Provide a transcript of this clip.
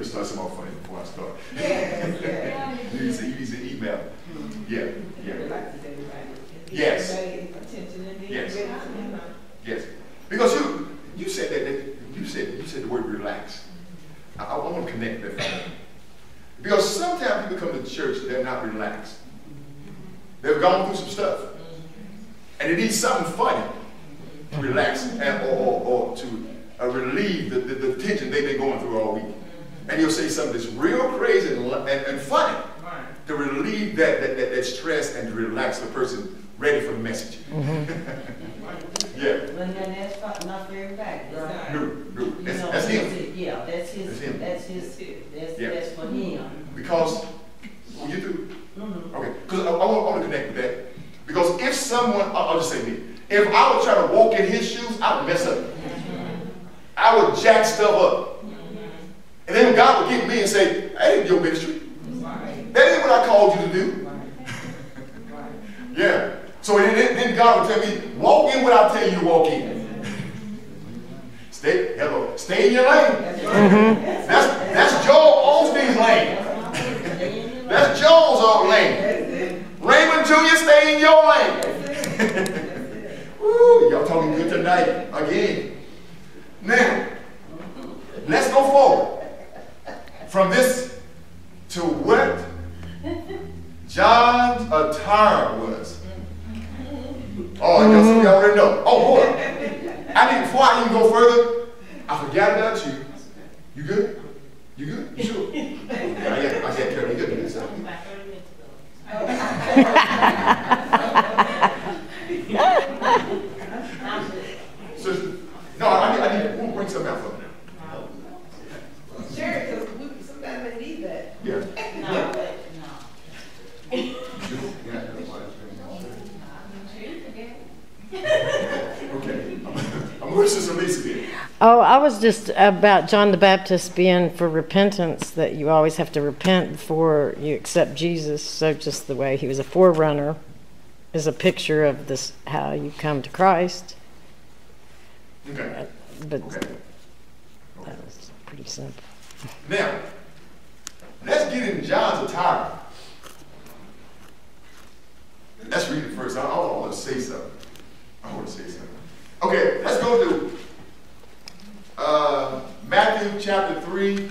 me start some more funny before I start. Yeah, yeah. Use the use the email. Yeah, yeah. Yes. Yes. yes. Because you you said that, that you said you said the word relax. I, I want to connect that. Because sometimes people come to church, they're not relaxed. They've gone through some stuff. And they need something funny to relax and, or, or, or to uh, relieve the, the, the tension they've been going through all week. And you'll say something that's real crazy and, and, and funny Right. to relieve that, that, that, that stress and to relax the person ready for the message. yeah. But then that's not, not for everybody, right? No, no. You That's, know, that's him. it. Yeah, that's his, That's him. that's his, that's, Yeah. that's for him. Because, you do? Mhm. Okay, because I, I, want, I want to connect with that. Because if someone, I'll, I'll just say me, if I would try to walk in his shoes, I would mess up. I would jack stuff up. And then God would get me and say, that ain't your ministry. That ain't what I called you to do. Yeah. So then, God would tell me, walk in what I tell you to walk in. Stay, hello, stay in your lane. That's right. That's, that's Joel Osteen's lane. That's Joel's old lane. Raymond Jr., stay in your lane. Woo, y'all talking good tonight again. Now, let's go forward from this to what John's attire was. Oh, y'all see, we already know. Oh, on. I need, before I even go further, I forgot about you. You good? You good? You sure? Yeah, I got, I got Carol. You good? Sister, no, I need, I need, we'll bring something out for them. Sure, because we, sometimes they need that. Yeah. No, but, no. Okay. I'm going to Sister Lisa again. Oh, I was just about John the Baptist being for repentance, that you always have to repent before you accept Jesus. So, just the way he was a forerunner is a picture of this how you come to Christ. Okay. But Okay. that was pretty simple. Now, let's get in John's attire. Let's read it first. I, I want to say something. I want to say something. Okay, let's go to uh, Matthew chapter 3,